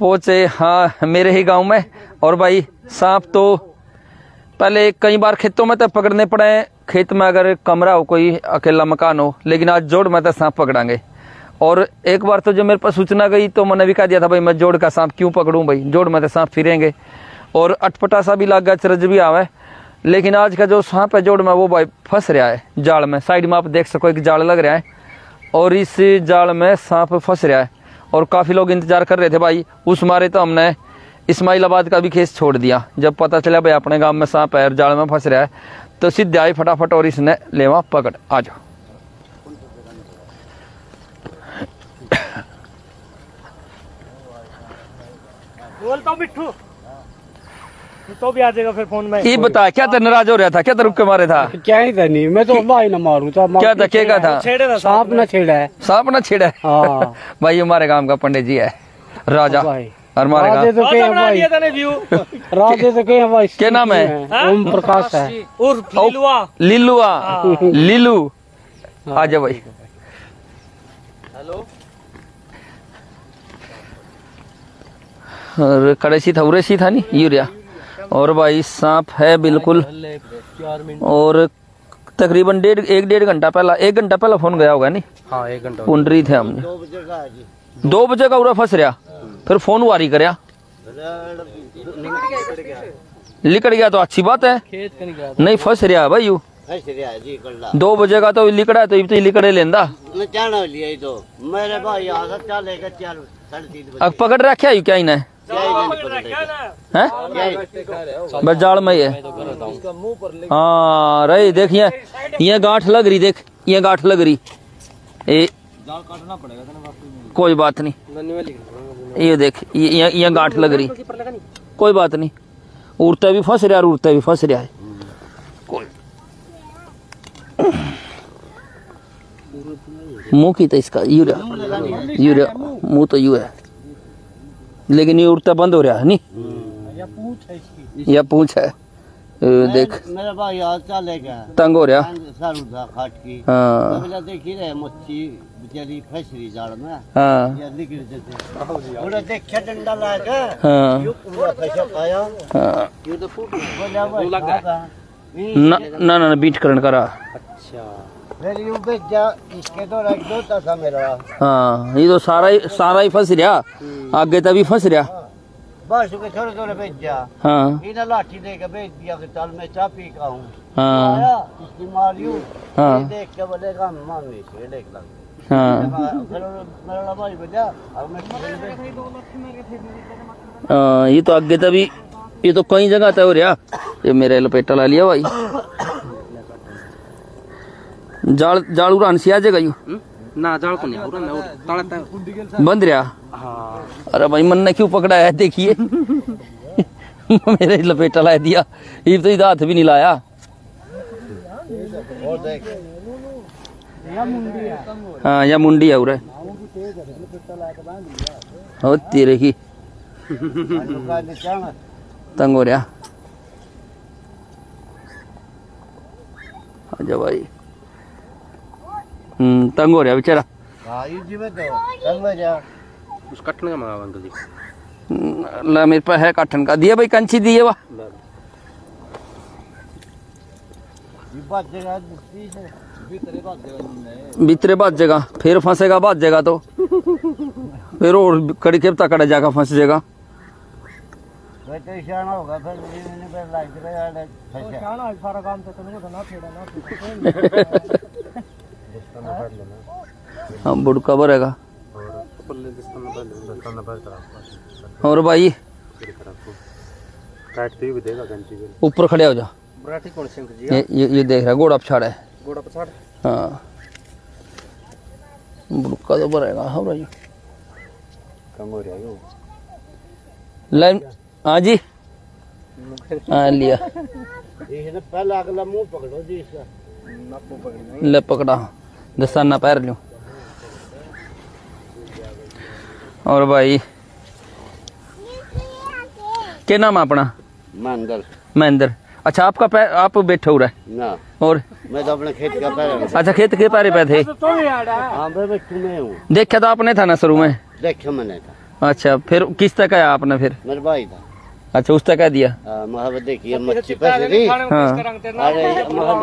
पहुँचे। हाँ मेरे ही गाँव में। और भाई, सांप तो पहले कई बार खेतों में तो पकड़ने पड़े हैं। खेत में अगर कमरा हो, कोई अकेला मकान हो, लेकिन आज जोड़ में तो सांप पकड़ांगे। और एक बार तो जब मेरे पास सूचना गई तो मैंने भी कह दिया था, भाई, मैं जोड़ का सांप क्यों पकड़ूं भाई? जोड़ में तो सांप फिरेंगे। और अटपटा सा भी लग गया चरज भी आवे। लेकिन आज का जो सांप है जोड़ में, वो भाई फंस रहा है जाल में। साइड में आप देख सको, एक जाल लग रहा है। और इस जाल में सांप फंस रहा है। और काफ़ी लोग इंतज़ार कर रहे थे भाई, उस मारे तो हमने इस्माइलाबाद का भी केस छोड़ दिया। जब पता चला भाई अपने गाँव में सांप पैर जाल में फंस रहा है तो सीधे आई फटाफट और इसने लेवा पकड़। आ जाओ। बोलता मिट्टू तो भी आ जाएगा फिर फ़ोन में। ये बता क्या तो नाराज़ हो रहा था? क्या तो रुक के मारे था? क्या ही था नहीं मैं तो भाई ना मारू था क्या था क्या था? छेड़े था सांप ना छेड़ा है। सांप ना छेड़ा है? हाँ। भाई हमारे गाँव का पंडित जी है। राजा। भाई और हमारे गाँव तो भाई। था व्यू तो क्या भाई क्या नाम है? ओम प्रकाश है। उर्फ़ लीलुआ। लिलुआ। लिलू। आ जाओ भाई। और कड़ेसी था उरेसी था नहीं? यूरिया। और भाई सांप है बिल्कुल। और तकरीबन डेढ़ एक डेढ़ घंटा पहला एक घंटा पहला फ़ोन गया होगा नहीं? हाँ एक घंटा पुंड रही थे हमने। दो बजे का उरा फंस रहा। फिर फ़ोन वारी करया। लिकड़ गया तो अच्छी बात है। खेत का निकला नहीं फंस रहा भाई यू। दो बजे का तो लिकड़ा है तो तो लिकड़े लेंदा। लिया तो। मेरे भाई बजे। अब पकड़ रखा क्या इन्हें? ही? बस जाल में ही है। हाँ रही देखिए ये गांठ लग रही देख ये गांठ लग रही। ये कोई बात नहीं। ये देख ये ये, गांठ लग रही। कोई बात नहीं। उड़ते भी फंस रहा है और उड़ते भी फंस रहा है। कोई मुँह की तो इसका यूरिया यूरिया मुँह तो यू है। लेकिन ये उड़ता बंद हो रहा है नहीं? या पूछ है ये देख। मेरे भाई यहाँ से चलेगा तंग हो रहा। सारू था खाट की। हाँ। तबला देखी रहे मच्छी बेचारी फंस रही जाड़ में। हाँ। या निकल जाते उन्हें देखा डंडा लाके हाँ। यूँ पूरा फंसा पाया हाँ। यूँ तो फूट बोला भाई लगा ना ना ना बीट करण करा। फिर यूँ भेजा इसके तो रख दो था मेरा। हाँ ये तो सारा ही सारा ही फंस रहा। आगे तभी फंस रहा। बस के थोड़े थोड़े भेजा हाँ। इन्हें लाठी देके भेज दिया कि चल मैं चाय पी का हूँ हाँ। आया इसकी मारियो हाँ। देख के बोलेगा मामी से देख लग हाँ। मेरा भाई बजा अब मैं हाँ, ये तो आगे तभी ये तो कई जगह तय हो रहा। ये मेरे लपेटा ला लिया भाई। जाल जाल उड़ान से आ जाएगा यू? ना जाल को नहीं उड़ा ना ताड़ा बंद रहा? हाँ। अरे भाई मन ने क्यों पकड़ा है देखिए। मेरे लपेटा ला दिया। ये तो इधर हाथ भी नहीं लाया। और हाँ या मुंडी है उरे। हो तेरे की। तंग हो रहा। आजा भाई। हम्म तंग हो रहा बेचारा कटने ला मेरे पास है काठन का दिया भाई कंची दिए वा ये बात जगह फिर फंसेगा बात जगह तो फिर और कड़ी खेपता कड़ा जाकर फंस जाएगा तो हाँ बुड़का भरेगा। और भाई ऊपर खड़े हो जा। ये ये, ये देख रहा है घोड़ा पछाड़ा है। हाँ। बुड़का तो भरेगा हाँ भाई। हो है लाइन हाँ जी हाँ लिया पहले अगला मुँह पकड़ो जी इसका। ले पकड़ा। दस्ताना पैर लूँ और भाई क्या नाम अपना? मंदर महेंद्र। अच्छा आपका पैर आप बैठे हो रहा है? ना। और? मैं तो अपने खेत का पैर अच्छा खेत के पैरे पे थे तो हाँ हूँ। देखा तो आपने था ना शुरू में? देखा मैंने था। अच्छा फिर किस तक आया आपने फिर? मेरे भाई था। अच्छा उस तक दिया। हाँ, महावत देखिए मच्छी फंस हाँ।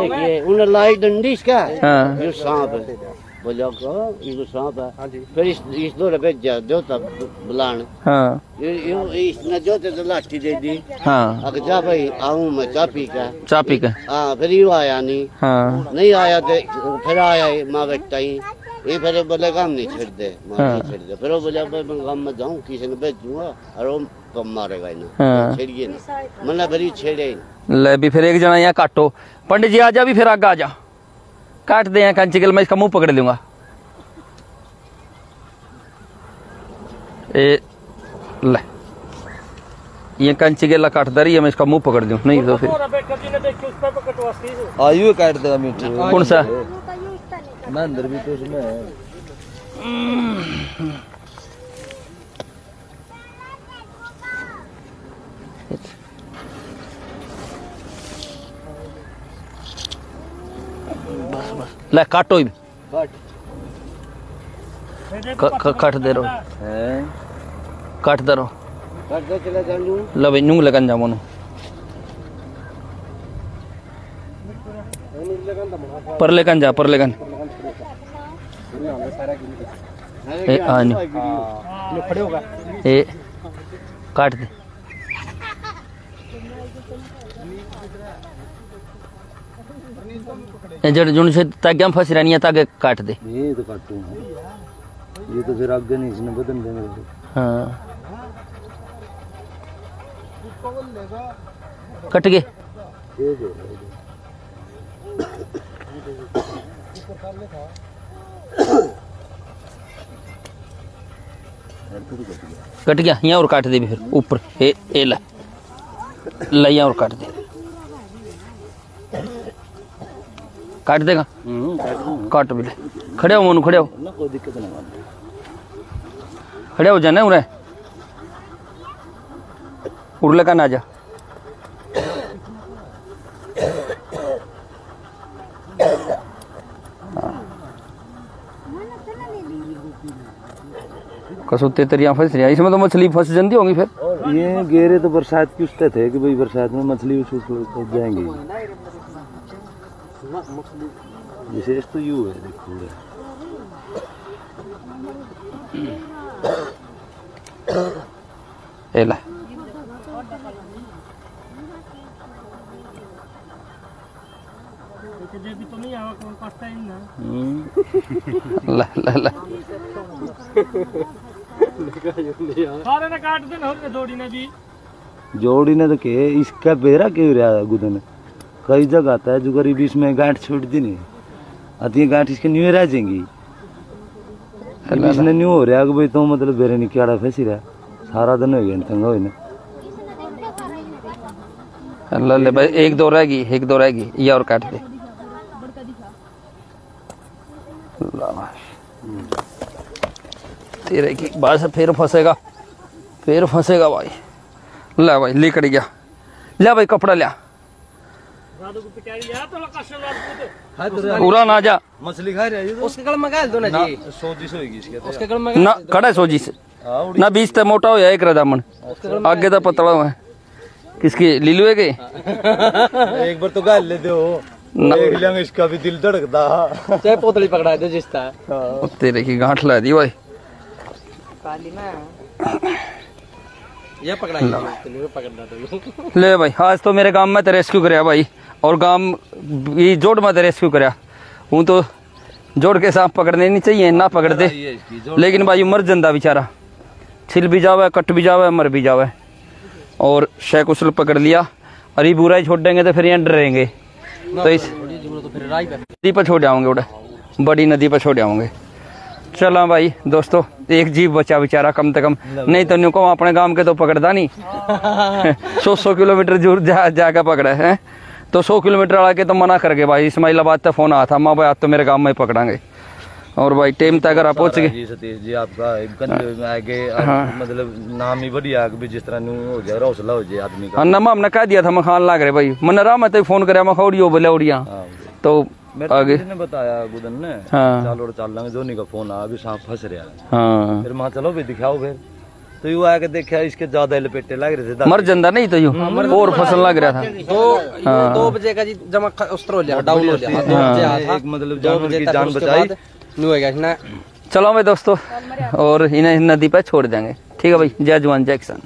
देखिए उन्हें लाई डंडी इसका। हाँ। ये सांप है बोला को ये सांप है। फिर इस इस दो रुपए जा तब बुलान। हाँ। ये ये इसने जो तो लाठी दे दी। हाँ। अगर जा भाई आऊँ मैं चाय का। चाय पी हाँ फिर यू आया नहीं। हाँ। नहीं आया तो फिर आया माँ बेटा ही ये फिर बोले काम नहीं छोड़ दे हाँ। नहीं छोड़ दे फिर वो बोले भाई मैं काम में जाऊँ किसी ने भेजूँगा और वो कम मारेगा इन्हें हाँ। छेड़िए ना मतलब फिर छेड़े ही ले भी फिर एक जना यहाँ काटो पंडित जी आजा भी फिर आगे आजा काट दे यहाँ कंची के मैं इसका मुँह पकड़ लूँगा ए ले ये कंची गेला काट दे रही है मैं इसका मुँह पकड़ दूँ नहीं तो फिर है आयु काट देगा मीठी कौन सा मैं अंदर भी तो उसमें है। ले काटो ही काट। दे रहो। हैं। काट दे रहो। काट दे चला जाऊँ लो। भाई नूंग लगन जाओ मनु पर लेकन जा पर लेकन ए आनी खड़े होगा ए काट दे। जड़ जुन से ताग्या फंस रहनी है तागे काट दे। ये तो काटू। ये तो फिर आगे नहीं इसने बदन देने को। हाँ। कट गए। ये जो कट गया यहाँ और काट दे फिर ऊपर ए ए ला। ला यहाँ और काट दे। काट देगा? काट भी ले। खड़े हो मोनू खड़े हो। खड़े हो जाना उरे उड़ले का ना जा। कसुते तरिया फंस रही इसमें तो मछली फंस जाती होंगी फिर। ये गेरे तो बरसात की उसते थे कि भाई बरसात में मछली उस उस जाएँगी। विशेष तो यू है देखो ये। ए ला। देखिए भी नहीं आवा कौन काटता ना हम्म, ला ला ला। सारे ने काट देना होने जोड़ी ने भी। जोड़ी ने तो के इसका बेरा क्यों रहा गुदन? कई जगह आता है जो गरीब इसमें गांठ छोड़ दी नहीं है गांठ इसके न्यू रह जाएँगी। इसने न्यू हो रहा है कि भाई तो मतलब बेरे नहीं क्याड़ा फंसी रहा सारा दिन हो गया तंगा हो ला ले भाई एक दो रहेगी एक दो रहेगी ये और काट दे। तेरे की बात से फिर फंसेगा। फिर फंसेगा भाई। ला भाई लिकड़ गया ले भाई कपड़ा लिया तो पूरा ना जा। मछली खा रही है उसके गल में दो ना जी। सोजिश होगी इसके तो। उसके गल ना खड़ा है सोजी से। हाँ, उड़ी। ना बीच तक मोटा हो या एक रदामन आगे तो पतला हुआ है। किसकी लीलू है के? एक बार तो गाल ले दो देख लेंगे इसका भी दिल धड़कता। चाहे पोतली पकड़ा दो जिसता तेरे की गांठ ला दी भाई। ये पकड़ा पकड़ना तो ले भाई आज तो मेरे गाँव में तो रेस्क्यू करया भाई और गाँव ये जोड़ में तो रेस्क्यू करया हूँ तो जोड़ के सांप पकड़ने नहीं चाहिए ना पकड़ दे। लेकिन भाई मर जंदा बेचारा। छिल भी जावे कट भी जावे मर भी जावे। और शेख उसल पकड़ लिया और ये बुरा ही छोड़ देंगे तो फिर यहाँ डरेंगे तो इस तो नदी पर छोड़ आऊँगे उड़े। बड़ी नदी पर छोड़ आऊँगे चला भाई दोस्तों एक जीव बचा बेचारा कम से कम। नहीं तो न्यू को अपने गाँव के तो पकड़ता नहीं। सौ सौ किलोमीटर दूर जा जाकर पकड़ा है? तो सौ किलोमीटर वाला के तो मना कर गए भाई इस्माइलाबाद तक फ़ोन आया था माँ भाई आज तो मेरे गाँव में ही पकड़ांगे। और भाई टाइम तक अगर आप पहुँच गए। जी सतीश जी आपका आगे आप मतलब नाम ही बढ़िया जिस तरह न्यू हो जाए हौसला हो जाए आदमी का। हाँ हमने कह दिया था मखान खान लाग रहे भाई। मन रहा मैं तो फ़ोन कराया मैं खौड़ियो बोले उड़िया। तो आगे। ने बताया गुदन ने हाँ। चल और चल लेंगे धोनी का फ़ोन आ भी सांप फंस रहा। है। हाँ फिर वहाँ चलो भी दिखाओ फिर। तो यू आके देखा इसके ज़्यादा लपेटे लग रहे थे मर जंदा नहीं तो यूँ? और फ़सल लग रहा था। दो हाँ। दो बजे का जी जमा ख- उस हो लिया डाउन हो लिया। दो बजे आया एक मतलब जानवर की जान बचाई। न्यू हो गया चलो मैं दोस्तों और इन्हें नदी पर छोड़ देंगे। ठीक है भाई जय जवान जय किसान।